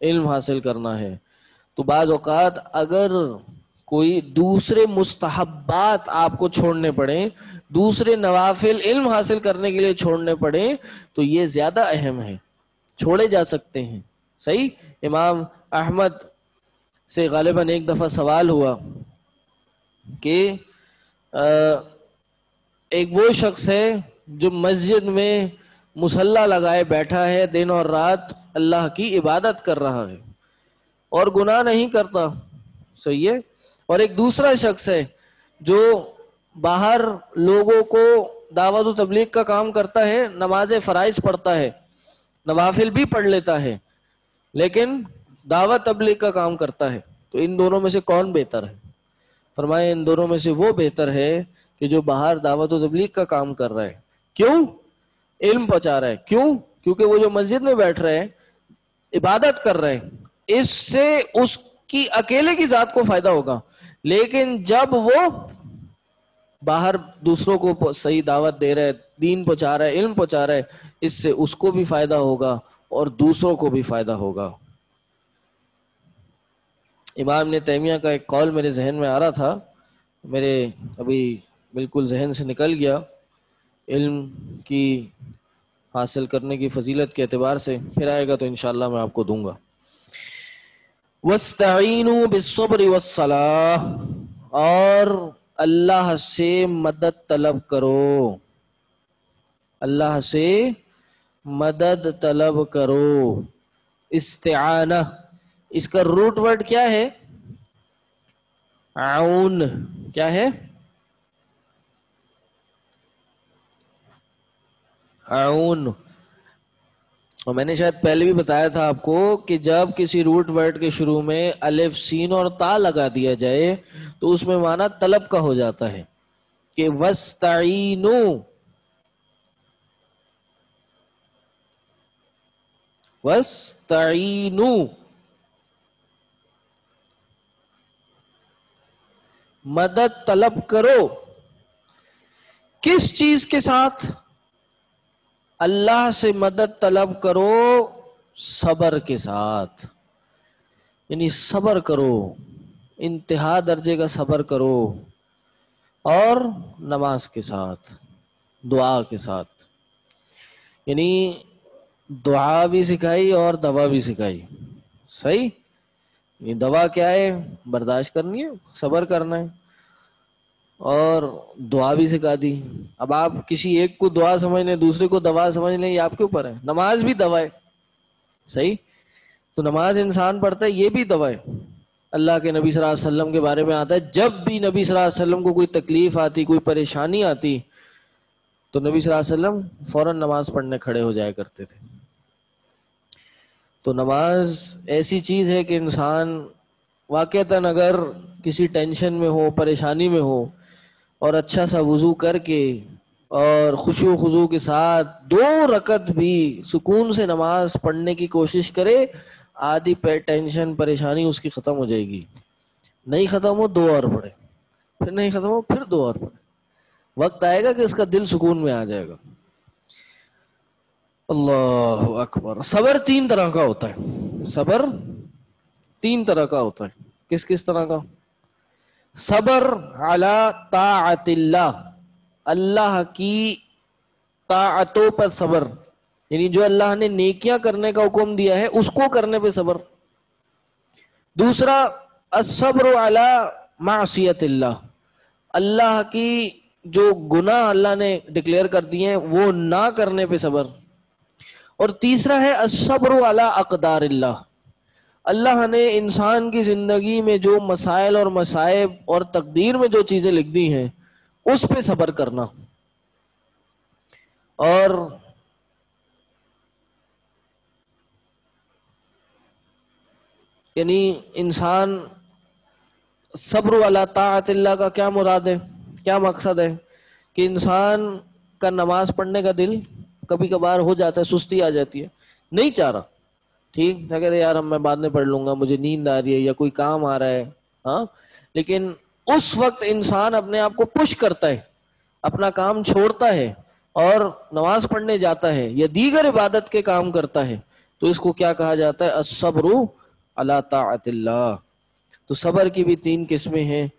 इल्म हासिल करना है। तो बाज अगर कोई दूसरे मुस्तहबात आपको छोड़ने पड़े, दूसरे नवाफिल इल्म हासिल करने के लिए छोड़ने पड़े तो ये ज़्यादा अहम है। छोड़े जा सकते हैं। सही? इमाम अहमद से गालिबा एक दफ़ा सवाल हुआ कि एक वो शख्स है जो मस्जिद में मुसल्ला लगाए बैठा है, दिन और रात अल्लाह की इबादत कर रहा है और गुनाह नहीं करता। सही है? और एक दूसरा शख्स है जो बाहर लोगों को दावत तबलीग का काम करता है नमाज़ फ़राइज पढ़ता है। नवाफिल भी पढ़ लेता है, लेकिन दावत तबलीग का काम करता है। तो इन दोनों में से कौन बेहतर है? फरमाए, इन दोनों में से वो बेहतर है कि जो बाहर दावत तबलीग का काम कर रहा है। क्यों? इल्म पहुँचा रहा है। क्यों? क्योंकि वो जो मस्जिद में बैठ रहे हैं, इबादत कर रहे हैं, इससे उसकी अकेले की जात को फ़ायदा होगा। लेकिन जब वो बाहर दूसरों को सही दावत दे रहे, दीन पहुँचा रहे, इल्म पहुँचा रहा, इससे उसको भी फ़ायदा होगा और दूसरों को भी फ़ायदा होगा। इमाम ने तैमिया का एक कॉल मेरे जहन में आ रहा था, मेरे अभी बिल्कुल जहन से निकल गया, इल्म की हासिल करने की फजीलत के अतबार से, फिर आएगा तो इनशाला मैं आपको दूँगा। वस्तीन बिसब्र वसलाह और अल्लाह से मदद तलब करो। अल्लाह से मदद तलब करो। इस्तेआना, इसका रूट वर्ड क्या है? आउन क्या है? आउन और मैंने शायद पहले भी बताया था आपको कि जब किसी रूट वर्ड के शुरू में अलिफ सीन और ता लगा दिया जाए तो उसमें माना तलब का हो जाता है कि वस्ताइनु वस्ताइनु मदद तलब करो। किस चीज़ के साथ? अल्लाह से मदद तलब करो सबर के साथ। यानी सबर करो, इंतहा दर्जे का सबर करो और नमाज़ के साथ, दुआ के साथ। यानी दुआ भी सिखाई और दवा भी सिखाई। सही? ये दवा क्या है? बर्दाश्त करनी है, सबर करना है। और दुआ भी सिखा दी। अब आप किसी एक को दुआ समझ लें, दूसरे को दवा समझ लें, ये आपके ऊपर है। नमाज़ भी दवा है। सही? तो नमाज़ इंसान पढ़ता है, ये भी दवा है। अल्लाह के नबी वसल्लम के बारे में आता है, जब भी नबी वसल्लम को कोई तकलीफ़ आती, कोई परेशानी आती तो नबी वसल्लम फ़ौरन नमाज़ पढ़ने खड़े हो जाया करते थे। तो नमाज़ ऐसी चीज़ है कि इंसान वाक़ता अगर किसी टेंशन में हो, परेशानी में हो और अच्छा सा वज़ू करके और खुशु खुजू के साथ दो रकत भी सुकून से नमाज़ पढ़ने की कोशिश करे आदि पे टेंशन, परेशानी उसकी ख़त्म हो जाएगी। नहीं ख़त्म हो, दो और पढ़े। फिर नहीं ख़त्म हो, फिर दो और पढ़े। वक्त आएगा कि इसका दिल सुकून में आ जाएगा। अल्लाह अकबर। सबर तीन तरह का होता है। सबर तीन तरह का होता है। किस किस तरह का? सबर अला ताअतिल्लाह। अल्लाह की ताअतों पर सबर। यानी जो अल्लाह ने नेकियाँ करने का हुक्म दिया है, उसको करने पे सबर। दूसरा असब्र अला मासीतिल्लाह अल्लाह की जो गुनाह अल्लाह ने डिक्लेयर कर दिए हैं, वो ना करने पे सबर। और तीसरा है असब्र अला अकदार अल्लाह ने इंसान की ज़िंदगी में जो मसाइल और मसाइब और तकदीर में जो चीज़ें लिख दी हैं, उस पर सबर करना। और यानी इंसान सब्र वाला ताअतिल्ला का क्या मुराद है, क्या मकसद है? कि इंसान का नमाज़ पढ़ने का दिल कभी कभार हो जाता है, सुस्ती आ जाती है। नहीं चाह रहा। ठीक? क्या कहते यार मैं बाद में पढ़ लूँगा, मुझे नींद आ रही है या कोई काम आ रहा है। हाँ? लेकिन उस वक्त इंसान अपने आप को पुश करता है, अपना काम छोड़ता है और नमाज़ पढ़ने जाता है या दीगर इबादत के काम करता है तो इसको क्या कहा जाता है? असब्रु अला ताअतिल्ला तो सबर की भी तीन किस्में हैं।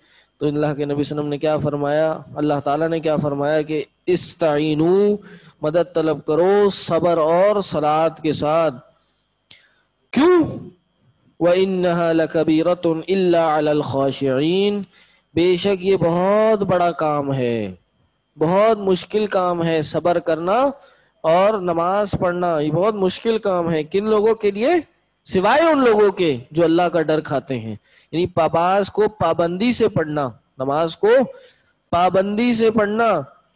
तो अल्लाह के नबी वसल्लम ने क्या फरमाया? अल्लाह ताला ने क्या फरमाया कि इस्ताइनू मदद तलब करो सबर और सलाद के साथ। क्यों? व इन्नकबीरतन बेशक ये बहुत बड़ा काम है, बहुत मुश्किल काम है सबर करना और नमाज़ पढ़ना, ये बहुत मुश्किल काम है। किन लोगों के लिए? सिवाय उन लोगों के जो अल्लाह का डर खाते हैं। यानी पाबाज को पाबंदी से पढ़ना, नमाज़ को पाबंदी से पढ़ना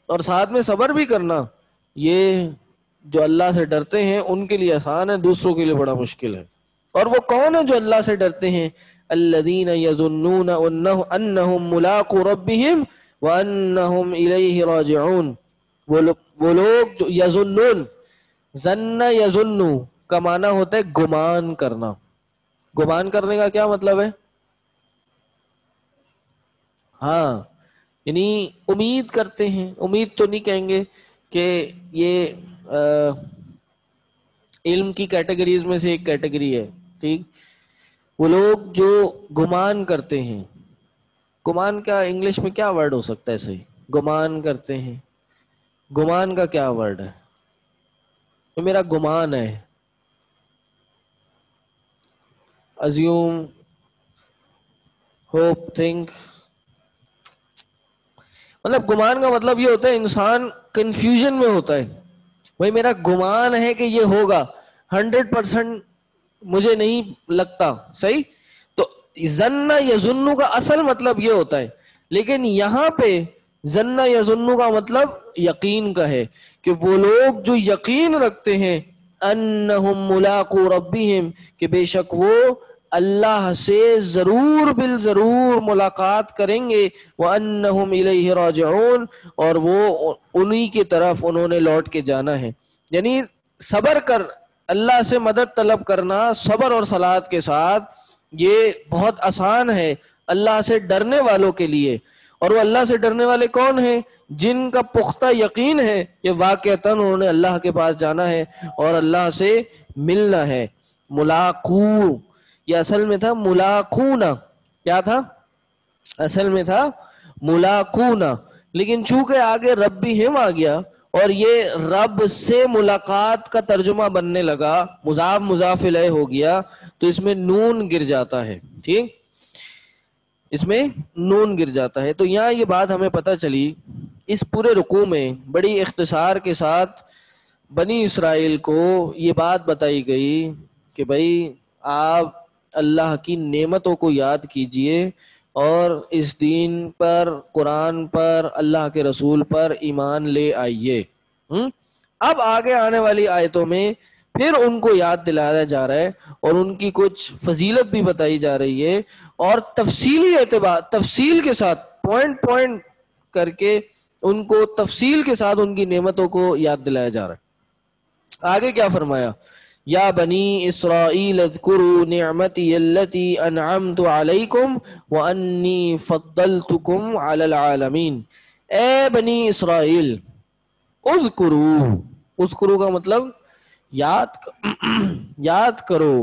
और साथ में सबर भी करना, ये जो अल्लाह से डरते हैं, उनके लिए आसान है, दूसरों के लिए बड़ा मुश्किल है। और वो कौन है जो अल्लाह से डरते हैं? व वो लोग जो जन्न का माना होता है गुमान करना। गुमान करने का क्या मतलब है? हाँ यानी उम्मीद करते हैं। उम्मीद तो नहीं कहेंगे कि ये आ, इल्म की कैटेगरीज में से एक कैटेगरी है। ठीक वो लोग जो गुमान करते हैं, गुमान का इंग्लिश में क्या वर्ड हो सकता है सही? गुमान करते हैं। गुमान का क्या वर्ड है? तो मेरा गुमान है। अज्यूम होप थिंक मतलब गुमान का मतलब ये होता है, इंसान कंफ्यूजन में होता है। भाई मेरा गुमान है कि ये होगा। हंड्रेड परसेंट मुझे नहीं लगता। सही? तो जन्ना या जुन्नू का असल मतलब ये होता है। लेकिन यहाँ पे जन्ना या जुन्नू का मतलब यकीन का है कि वो लोग जो यकीन रखते हैं, अन्नहुम मुलाकू रब्बिहिम, कि बेशक वो अल्लाह से ज़रूर बिल ज़रूर मुलाकात करेंगे वह अन्नहुम इलैहि राजिऊन, और वो उन्हीं की तरफ़ उन्होंने लौट के जाना है। यानी सबर कर अल्लाह से मदद तलब करना, सबर और सलाद के साथ, ये बहुत आसान है अल्लाह से डरने वालों के लिए। और वो अल्लाह से डरने वाले कौन हैं? जिनका पुख्ता यकीन है कि वाकता उन्होंने अल्लाह के पास जाना है और अल्लाह से मिलना है। मुलाकू, ये असल में था मुलाकूना। क्या था? असल में था मुलाकूना। लेकिन चूँकि आगे रब भी हिम आ गया और ये रब से मुलाकात का तर्जुमा बनने लगा। मुजाफ मुजाफिल हो गया तो इसमें नून गिर जाता है, ठीक? इसमें नून गिर जाता है। तो यहाँ ये बात हमें पता चली, इस पूरे रुकू में बड़ी इख्तसार के साथ बनी इसराइल को ये बात बताई गई कि भाई, आप अल्लाह की नेमतों को याद कीजिए और इस दीन पर, कुरान पर, अल्लाह के रसूल पर ईमान ले आइए। हम्म? अब आगे आने वाली आयतों में फिर उनको याद दिलाया जा रहा है और उनकी कुछ फजीलत भी बताई जा रही है और तफसीली एतबार, तफसील के साथ, पॉइंट पॉइंट करके उनको, तफसील के साथ उनकी नेमतों को याद दिलाया जा रहा है। आगे क्या फरमाया? या बनी इसराइल अज़कुरु निअमती अल्लती अनअमतु अलैकुम व अन्नी फद्दलतुकुम अलल आलमीन। ए बनी इसराइल, उज़कुरु का मतलब याद याद करो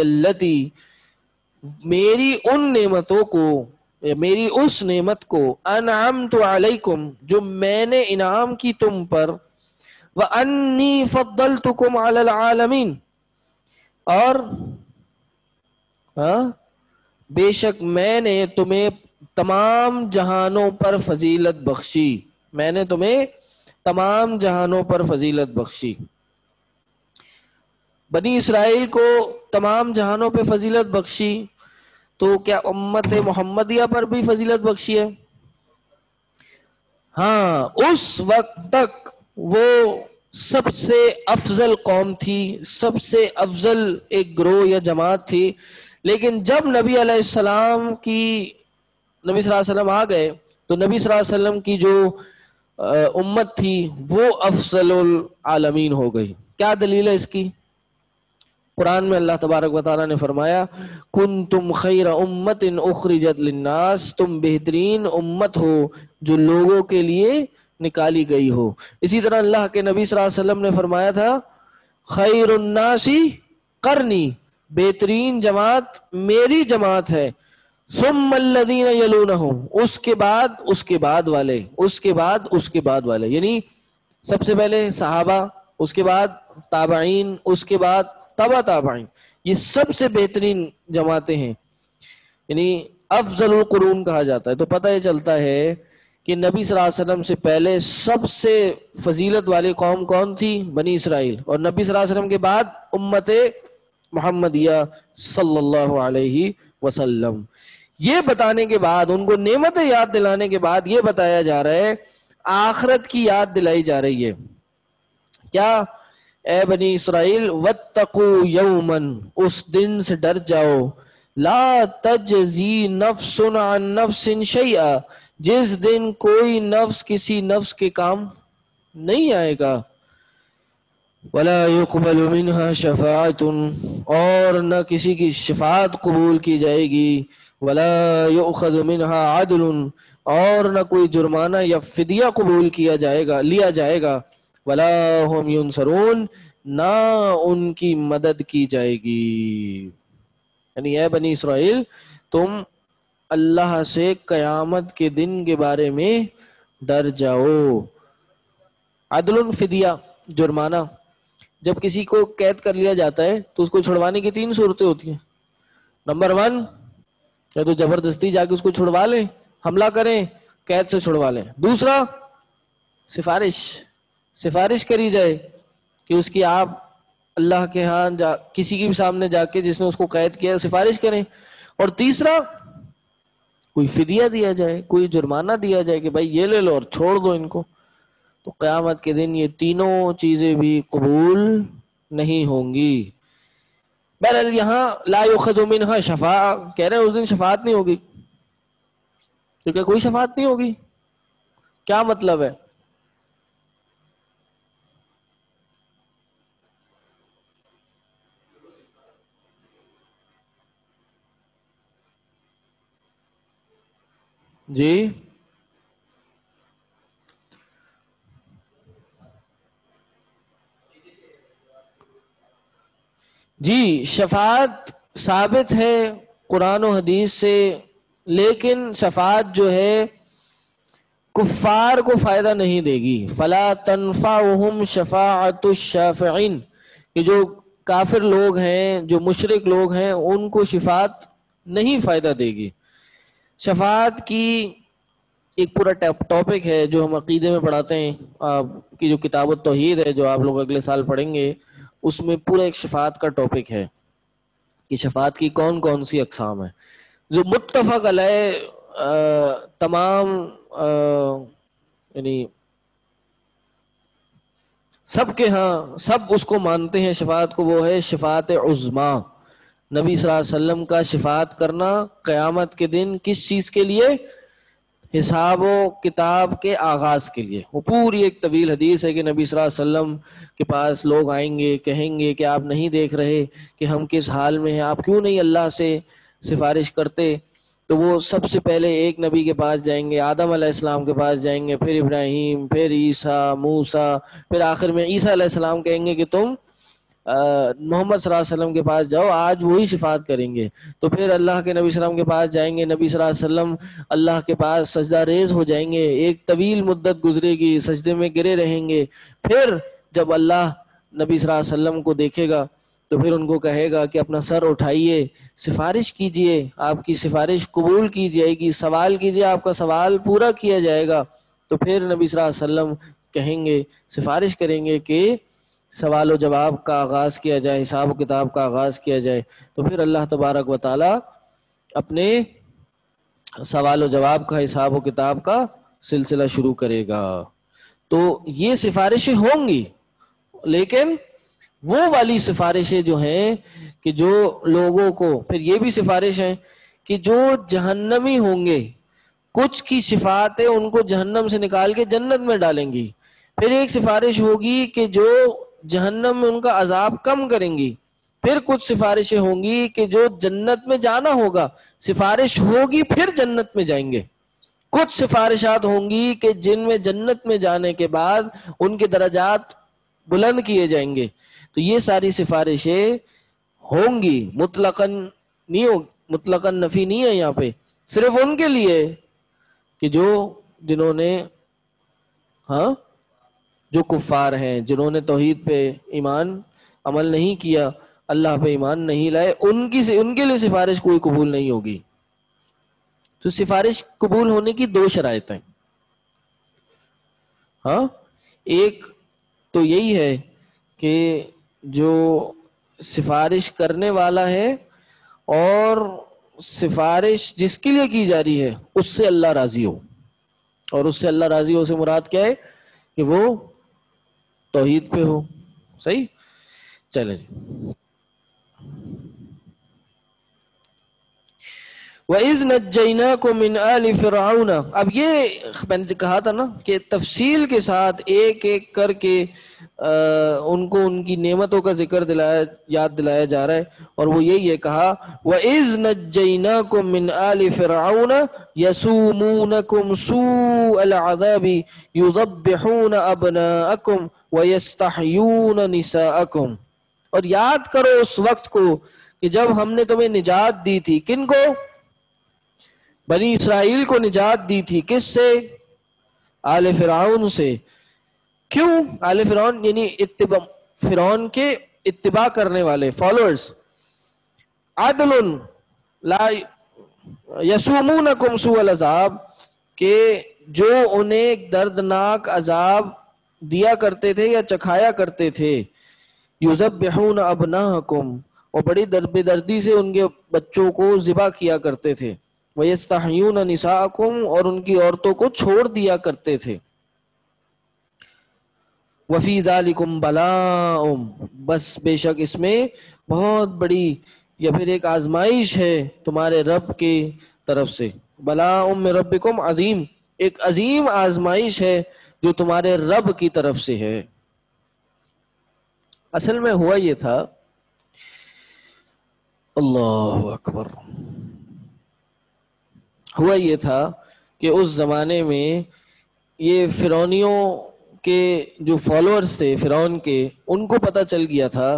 अल्लती, मेरी उन नेमतों को, मेरी उस नेमत को अनआम तो अलैकुम, जो मैंने इनाम की तुम पर व तुकुम आलमीन और हाँ बेशक मैंने तुम्हें तमाम जहानों पर फजीलत बख्शी। मैंने तुम्हें तमाम जहानों पर फजीलत बख्शी। बनी इसराइल को तमाम जहानों पे फजीलत बख्शी तो क्या उम्मत मोहम्मदिया पर भी फजीलत बख्शी है? हाँ उस वक्त तक वो सबसे अफजल कौम थी, सबसे अफजल एक ग्रोह या जमात थी। लेकिन जब नबी सलाम की, नबी वसल्लम आ गए तो नबी वसल्लम की जो उम्मत थी, वो अफजल आलमीन हो गई। क्या दलील है इसकी? कुरान में अल्लाह तबारक वाली ने फरमाया कुन तुम खैर उम्मत उखरिजत लिन्नास, तुम बेहतरीन उम्मत हो जो लोगों के लिए निकाली गई हो। इसी तरह अल्लाह के नबी वसल्लम ने फरमाया था खैरन्नासी करनी, बेहतरीन जमात मेरी जमात है। सुमदीन यलून उसके बाद उसके बाद वाले, उसके बाद उसके बाद वाले। यानी सबसे पहले सहाबा, उसके बाद ताबाइन उसके बाद तबा ताबाइन ये सबसे बेहतरीन जमाते हैं। यानी अफजल कुरून कहा जाता है। तो पता ही चलता है कि नबी वसल्लम से पहले सबसे फजीलत वाली कौम कौन थी? बनी इसराइल। और नबी वसल्लम के बाद उम्मत मोहम्मदिया सल्लल्लाहु अलैहि वसल्लम। ये बताने के बाद, उनको नेमत याद दिलाने के बाद ये बताया जा रहा है, आखरत की याद दिलाई जा रही है। क्या? ए बनी इसराइल, वत्तकू यौमन, उस दिन से डर जाओ। ला नफ्सुन अन नफ्सिन शैआ जिस दिन कोई नफ्स किसी नफ्स के काम नहीं आएगा, वला शफातुन और न किसी की शफात कबूल की जाएगी, वला आदलुन, और न कोई जुर्माना या फिदिया कबूल किया जाएगा, लिया जाएगा, वला ना उनकी मदद की जाएगी। यानी यह बनी इसराइल, तुम अल्लाह से कयामत के दिन के बारे में डर जाओ। अदल फिदिया, जुर्माना। जब किसी को कैद कर लिया जाता है तो उसको छुड़वाने की तीन सूरतें होती हैं। नंबर वन या तो ज़बरदस्ती जाके उसको छुड़वा लें, हमला करें, कैद से छुड़वा लें। दूसरा, सिफारिश। सिफारिश करी जाए कि उसकी आप अल्लाह के यहाँ जा, किसी के भी सामने जाके जिसने उसको कैद किया, सिफारिश करें। और तीसरा कोई फिदिया दिया जाए, कोई जुर्माना दिया जाए कि भाई ये ले लो और छोड़ दो इनको तो क़्यामत के दिन ये तीनों चीज़ें भी कबूल नहीं होंगी। बहरहाल यहाँ लाखमिन शफा, कह रहे हैं उस दिन शफात नहीं होगी। तो कोई शफात नहीं होगी? क्या मतलब है? जी। जी, शफात साबित है कुरान और हदीस से, लेकिन शफात जो है कुफ़ार को फ़ायदा नहीं देगी। फ़ला तनफ़ा शफ़ातुशाफ़िन कि जो काफिर लोग हैं, जो मुशरक लोग हैं, उनको शफात नहीं फ़ायदा देगी। शफात की एक पूरा टॉपिक है जो हम अकीदे में पढ़ाते हैं आपकी जो किताब तोहीद है जो आप लोग अगले साल पढ़ेंगे, उसमें पूरा एक शफात का टॉपिक है कि शफात की कौन कौन सी अकसाम है। जो मुतफक अलय तमाम यानी सब के हाँ सब उसको मानते हैं, शफात को वो है शफात उज़मा नबी वसल्लम का शिफात करना क़यामत के दिन किस चीज़ के लिए? हिसाब किताब के आगाज़ के लिए। वो पूरी एक तवील हदीस है कि नबी वसल्लम के पास लोग आएँगे, कहेंगे कि आप नहीं देख रहे कि हम किस हाल में हैं, आप क्यों नहीं अल्लाह से सिफारिश करते? तो वो सबसे पहले एक नबी के पास जाएँगे, आदम अलैहिस्सलाम के पास जाएँगे, फिर इब्राहिम, फिर ईसा, मूसा, फिर आखिर में ईसा अलैहिस्सलाम कहेंगे कि तुम मोहम्मद वसल्लम के पास जाओ, आज वही शिफात करेंगे। तो फिर अल्लाह के नबी सलाम के पास जाएँगे, नबी वसल्लम अल्लाह के पास सजदा रेज हो जाएँगे, एक तवील मुद्दत गुजरेगी, सजदे में गिरे रहेंगे। फिर जब अल्लाह नबी वसल्लम को देखेगा तो फिर उनको कहेगा कि अपना सर उठाइए, सिफारिश कीजिए, आपकी सिफारिश कबूल की जाएगी, सवाल कीजिए, आपका सवाल पूरा किया जाएगा। तो फिर नबी वसल्लम कहेंगे, सिफारिश करेंगे कि सवाल जवाब का आगाज़ किया जाए, हिसाब किताब का आगाज़ किया जाए तो फिर अल्लाह तबारक व ताली अपने सवाल जवाब का, हिसाब किताब का सिलसिला शुरू करेगा। तो ये सिफारिशें होंगी, लेकिन वो वाली सिफारिशें जो हैं कि जो लोगों को, फिर ये भी सिफारिश है कि जो जहन्नमी होंगे, कुछ की सिफातें उनको जहन्नम से निकाल के जन्नत में डालेंगी। फिर एक सिफारिश होगी कि जो जहन्नम में उनका अजाब कम करेंगी। फिर कुछ सिफारिशें होंगी कि जो जन्नत में जाना होगा, सिफारिश होगी, फिर जन्नत में जाएँगे। कुछ सिफारिशात होंगी कि जिनमें जन्नत में जाने के बाद उनके दर्जात बुलंद किए जाएँगे। तो ये सारी सिफारिशें होंगी। मुतलकन नहीं हो, मुतलकन नफी नहीं है यहाँ पे। सिर्फ़ उनके लिए कि जो जिन्होंने हाँ? जो कुफ़ार हैं, जिन्होंने तोहद पे ईमान, अमल नहीं किया, अल्लाह पे ईमान नहीं लाए, उनकी से, उनके लिए सिफारिश कोई कबूल नहीं होगी। तो सिफारिश कबूल होने की दो शरात हैं हाँ एक तो यही है कि जो सिफारिश करने वाला है और सिफारिश जिसके लिए की जा रही है, उससे अल्लाह राज़ी हो। और उससे अल्लाह राज़ी हो से मुराद क्या है? कि वो तोहीद पे हो। सही? चले जी। वज़ नजना को मिन फ़िरौन अब ये मैंने कहा था ना कि तफसील के साथ एक एक करके उनको, उनकी नेमतों का ज़िक्र दिलाया, याद दिलाया जा रहा है। और वो यही है, कहा वज़ नजना को मिन आल फ़िरौन यसूमूनकुम सूअलअज़ाबी युज़ब्बिहून अबनाअकुम व यस्तहयून निसाअकुम। और याद करो उस वक्त को कि जब हमने तुम्हें निजात दी थी किन को बनी इसराइल को निजात दी थी, किससे? आले फिराउन से। क्यों? आले फिरौन, यानी फिरौन के इत्तिबा करने वाले फॉलोअर्स आदलुन ला यसुमून कुमसुअल अजाब, के जो उन्हें दर्दनाक अजाब दिया करते थे या चखाया करते थे युजब अबनाकुम और बड़ी दर बेदर्दी से उनके बच्चों को जिबा किया करते थे। वस्तून निसाकुम, और उनकी औरतों को छोड़ दिया करते थे। वफीज आलिकुम बलाउम। बस बेशक इसमें बहुत बड़ी या फिर एक आजमाइश है तुम्हारे रब के तरफ़ से। बलाउम रबिकुम अजीम। एक अजीम आजमाइश है जो तुम्हारे रब की तरफ़ से है। असल में हुआ ये था, अल्लाह अकबर। हुआ ये था कि उस ज़माने में ये फ़िरौनियों के जो फॉलोअर्स थे, फ़िरौन के, उनको पता चल गया था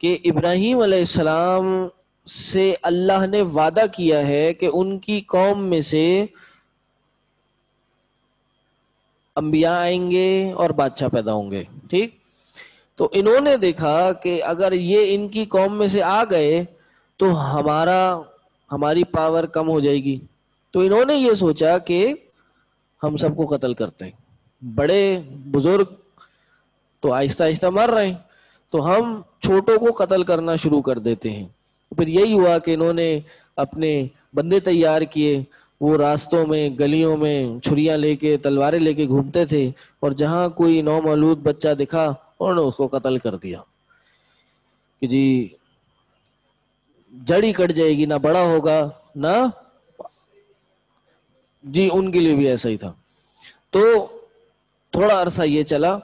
कि इब्राहिम अलैहिस्सलाम से अल्लाह ने वादा किया है कि उनकी कौम में से अंबिया आएँगे और बादशाह पैदा होंगे, ठीक? तो इन्होंने देखा कि अगर ये इनकी कौम में से आ गए तो हमारा, हमारी पावर कम हो जाएगी। तो इन्होंने ये सोचा कि हम सबको कत्ल करते हैं। बड़े बुज़ुर्ग तो आहिस्ता आहिस्ता मर रहे हैं। तो हम छोटों को कत्ल करना शुरू कर देते हैं। फिर यही हुआ कि इन्होंने अपने बंदे तैयार किए। वो रास्तों में, गलियों में छुरियाँ लेके, तलवारें लेके घूमते थे और जहाँ कोई नौमौलूद बच्चा दिखा, उन्होंने उसको कत्ल कर दिया। कि जी, जड़ी कट जाएगी, ना बड़ा होगा, ना जी, उनके लिए भी ऐसा ही था। तो थोड़ा अरसा ये चला।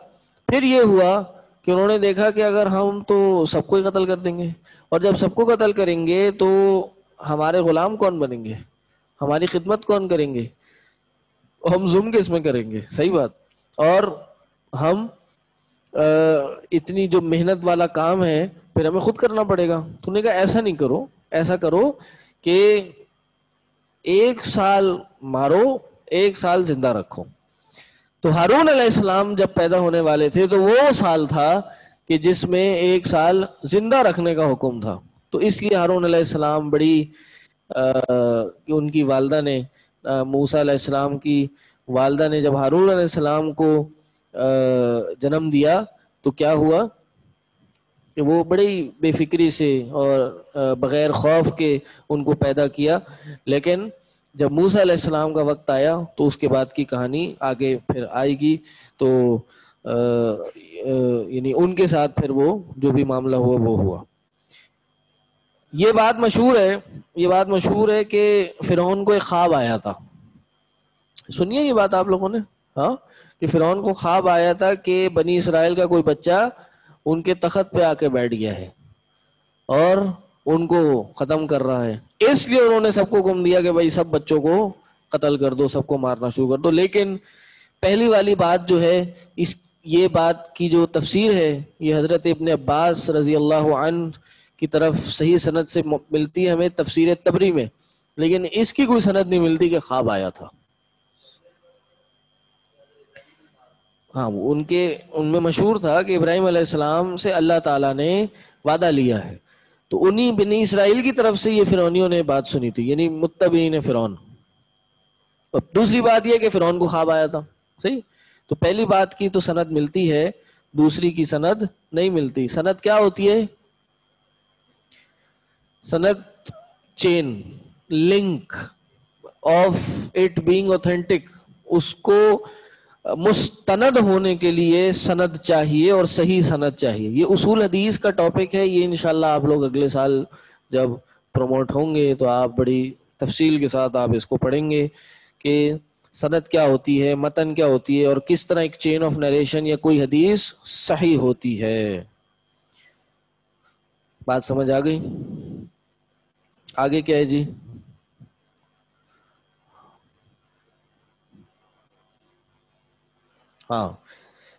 फिर ये हुआ कि उन्होंने देखा कि अगर हम तो सबको ही कत्ल कर देंगे और जब सबको कत्ल करेंगे तो हमारे गुलाम कौन बनेंगे? हमारी खिदमत कौन करेंगे? हम जुम किसमें करेंगे? सही बात। और हम इतनी जो मेहनत वाला काम है, फिर हमें खुद करना पड़ेगा। तूने कहा, ऐसा नहीं करो। ऐसा करो कि एक साल मारो, एक साल ज़िंदा रखो। तो हारून अलैहिस्सलाम जब पैदा होने वाले थे तो वो साल था कि जिसमें एक साल ज़िंदा रखने का हुक्म था। तो इसलिए हारून अलैहिस्सलाम बड़ी आ, उनकी वालदा ने मूसा अलैहिस्सलाम की वालदा ने जब हारून अलैहिस्सलाम को जन्म दिया तो क्या हुआ कि वो बड़ी बेफिक्री से और बग़ैर खौफ के उनको पैदा किया। लेकिन जब मूसा अलैहिस्सलाम का वक्त आया तो उसके बाद की कहानी आगे फिर आएगी। तो यानी उनके साथ फिर वो, जो भी मामला हुआ, वो हुआ। ये बात मशहूर है, ये बात मशहूर है कि फिरौन को एक ख्वाब आया था। सुनिए ये बात आप लोगों ने? हाँ? कि फिरौन को ख्वाब आया था कि बनी इसराइल का कोई बच्चा उनके तखत पे आके बैठ गया है। और उनको खत्म कर रहा है। इसलिए उन्होंने सबको गुम दिया कि भाई सब बच्चों को कत्ल कर दो, सबको मारना शुरू कर दो। लेकिन पहली वाली बात जो है, इस ये बात की जो तफसीर है, ये हज़रत इबन अब्बास रज़ी अल्लाह की तरफ़ सही सनद से मिलती है हमें तफसीर तबरी में। लेकिन इसकी कोई सनद नहीं मिलती कि ख्वाब आया था। हाँ उनके, उनमें मशहूर था कि इब्राहिम से अल्लाह ताला ने वादा लिया है। तो उन्हीं बनी इसराइल की तरफ़ से ये फिरौनियों ने बात सुनी थी, यानी मुतबीन फिरौन। और दूसरी बात यह कि फिरौन को ख्वाब आया था, सही? तो पहली बात की तो सनद मिलती है, दूसरी की सनद नहीं मिलती। सनद क्या होती है? सनद chain, link of it being authentic, उसको मुस्तनद होने के लिए सनद चाहिए और सही सनद चाहिए। ये उसूल हदीस का टॉपिक है, ये इनशाला आप लोग अगले साल जब प्रमोट होंगे तो आप बड़ी तफसील के साथ आप इसको पढ़ेंगे कि सनत क्या होती है, मतन क्या होती है और किस तरह एक चेन ऑफ़ नरेशन या कोई हदीस सही होती है। बात समझ आ गई? आगे क्या है जी? हाँ।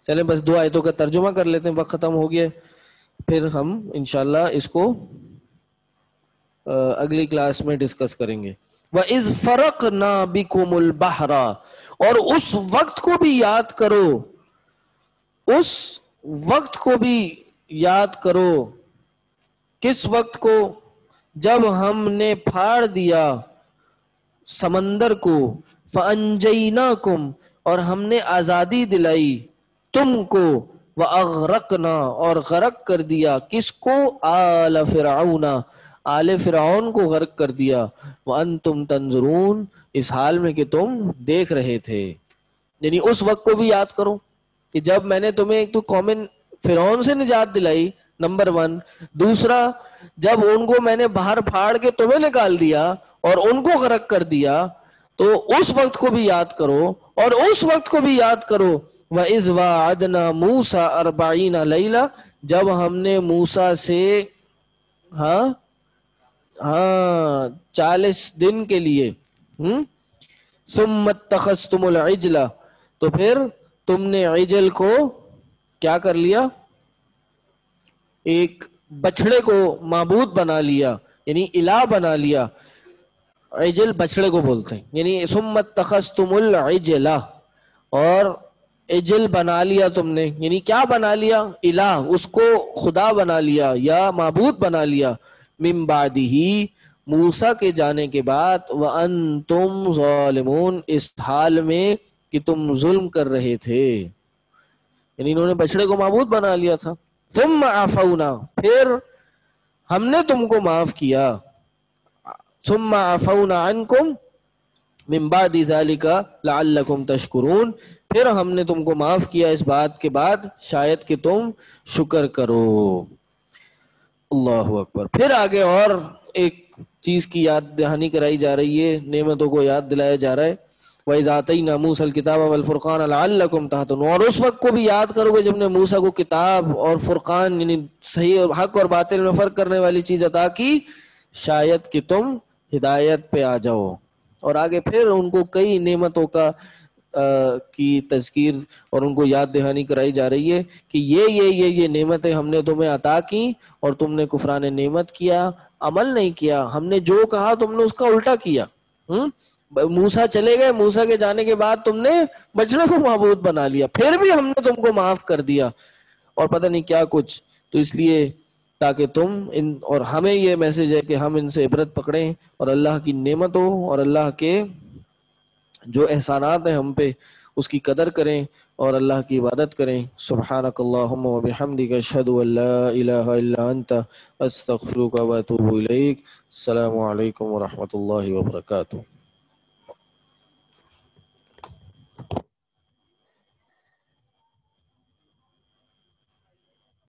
चले, बस दो आयतों का तर्जुमा कर लेते हैं, वक्त खत्म हो गया। फिर हम इनशाला इसको अगली क्लास में डिस्कस करेंगे। वह इस फरक ना बिकुमुल बहरा, और उस वक्त को भी याद करो। उस वक्त को भी याद करो। किस वक्त को? जब हमने फाड़ दिया समंदर को फंजना कुम और हमने आज़ादी दिलाई तुमको, व अगरकना और गरक कर दिया किसको? आल फिराउना आले फिराउन को गर्क कर दिया। वन तुम तंजरून, इस हाल में कि तुम देख रहे थे। यानी उस वक्त को भी याद करो कि जब मैंने तुम्हें एक तो कॉमन फिरौन से निजात दिलाई, नंबर वन। दूसरा, जब उनको मैंने बाहर फाड़ के तुम्हें निकाल दिया और उनको गरक कर दिया तो उस वक्त को भी याद करो और उस वक्त को भी याद करो। वह इस वादना मूसा अरबाईना लैला, जब हमने मूसा से हाँ हाँ चालीस दिन के लिए हम्म तखस तुमुल इजला तो फिर तुमने इजल को क्या कर लिया? एक बछड़े को माबूद बना लिया, यानी इला बना लिया। इजल बछड़े को बोलते हैं। यानी सुमत तखस तुमुल इजला। और इजल बना लिया तुमने। यानी, क्या बना लिया? इला उसको खुदा बना लिया या माबूद बना लिया। मिमबादी ही मूसा के जाने के बाद, व अन तुम जालिमून। इस हाल में कि तुम जुल्म कर रहे थे। यानी, इन्होंने बछड़े को माबूद बना लिया था। तुम आफाउना फिर हमने तुमको माफ़ किया। तशकुरून फिर हमने तुमको माफ़ किया इस बात के बाद शायद कि तुम शुक्र करो अल्लाह अकबर फिर आगे और एक चीज़ की याद दहानी कराई जा रही है नेमतों को याद दिलाया जा रहा है वही मूसल किताब फ़ुरक़ान अल्लाकुम और उस वक्त को भी याद करोगे जब ने मूसा को किताब और फुरकान यानी सही और हक और बातिल में फ़र्क करने वाली चीज़ अता की शायद कि तुम हिदायत पे आ जाओ। और आगे फिर उनको कई नेमतों का आ, की तस्कीर और उनको याद दहानी कराई जा रही है कि ये ये ये ये नेमतें हमने तुम्हें अता की और तुमने कुफरान नेमत किया अमल नहीं किया। हमने जो कहा तुमने उसका उल्टा किया। हम्म मूसा चले गए मूसा के जाने के बाद तुमने बछड़े को महबूद बना लिया। फिर भी हमने तुमको माफ़ कर दिया। और पता नहीं क्या कुछ। तो इसलिए ताकि तुम इन, और हमें ये मैसेज है कि हम इनसे इबरत पकड़ें और अल्लाह की नेमतों और अल्लाह के जो एहसानात हैं हम पे, उसकी कदर करें और अल्लाह की इबादत करें। सुबहानकल्लाहुम्मा व बिहम्दिका